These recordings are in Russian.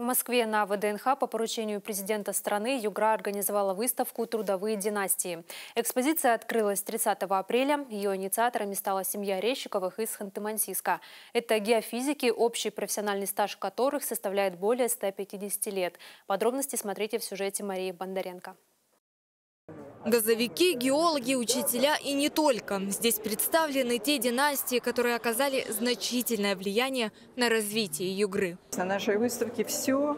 В Москве на ВДНХ по поручению президента страны Югра организовала выставку «Трудовые династии». Экспозиция открылась 30 апреля. Ее инициаторами стала семья Резчиковых из Ханты-Мансийска. Это геофизики, общий профессиональный стаж которых составляет более 150 лет. Подробности смотрите в сюжете Марии Бондаренко. Газовики, геологи, учителя и не только. Здесь представлены те династии, которые оказали значительное влияние на развитие Югры. На нашей выставке все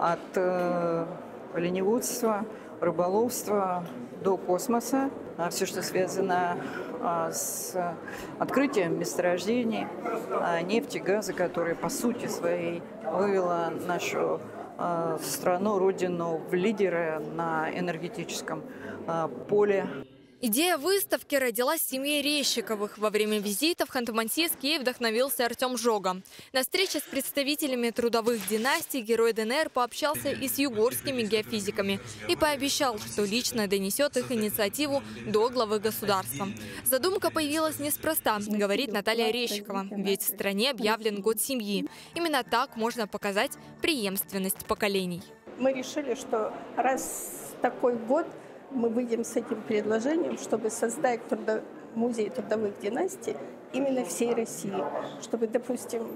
от э, оленеводства, рыболовства до космоса. А все, что связано а, с открытием месторождений а, нефти, газа, которые по сути своей вывела нашу а, страну, родину в лидеры на энергетическом а, поле. Идея выставки родилась в семье Резчиковых. Во время визита в Ханты-Мансийск ей вдохновился Артем Жога. На встрече с представителями трудовых династий герой ДНР пообщался и с югорскими геофизиками и пообещал, что лично донесет их инициативу до главы государства. Задумка появилась неспроста, говорит Наталья Резчикова, ведь в стране объявлен год семьи. Именно так можно показать преемственность поколений. Мы решили, что раз такой год – мы выйдем с этим предложением, чтобы создать трудо... музей трудовых династий именно всей России, чтобы, допустим,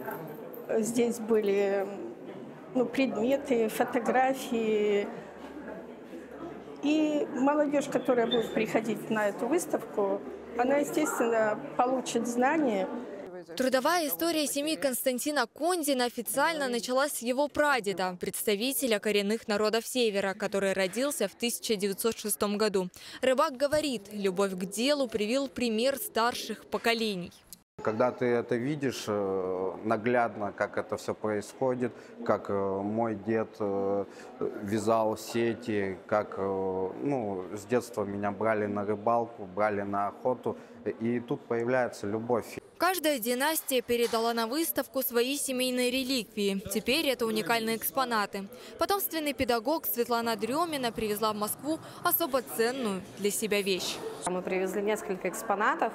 здесь были ну, предметы, фотографии. И молодежь, которая будет приходить на эту выставку, она, естественно, получит знания, Трудовая история семьи Константина Кондина официально началась с его прадеда, представителя коренных народов Севера, который родился в 1906 году. Рыбак говорит, любовь к делу привил пример старших поколений. Когда ты это видишь э, наглядно, как это все происходит, как э, мой дед э, вязал сети, как ну, с детства меня брали на рыбалку, брали на охоту, и тут появляется любовь. Каждая династия передала на выставку свои семейные реликвии. Теперь это уникальные экспонаты. Потомственный педагог Светлана Дремина привезла в Москву особо ценную для себя вещь. Мы привезли несколько экспонатов.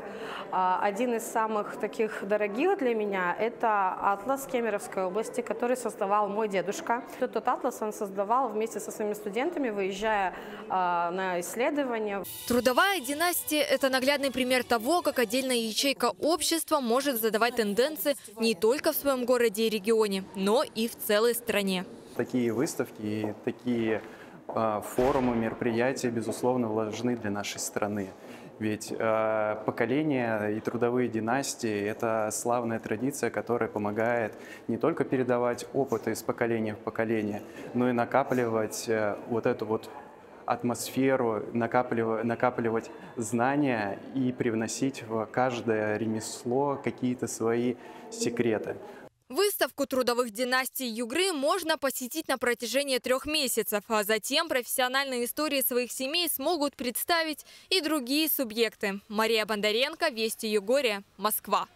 А, один из самых таких дорогих для меня – это атлас Кемеровской области, который создавал мой дедушка. Этот атлас он создавал вместе со своими студентами, выезжая а, на исследования. Трудовая династия – это наглядный пример того, как отдельная ячейка общества может задавать тенденции не только в своем городе и регионе, но и в целой стране. Такие выставки и такие а, форумы, мероприятия, безусловно, важны для нашей страны. Ведь э, поколения и трудовые династии – это славная традиция, которая помогает не только передавать опыт из поколения в поколение, но и накапливать э, вот эту вот атмосферу, накапливать, накапливать знания и привносить в каждое ремесло какие-то свои секреты. Выставку трудовых династий Югры можно посетить на протяжении трех месяцев, а затем профессиональные истории своих семей смогут представить и другие субъекты. Мария Бондаренко, Вести Югория, Москва.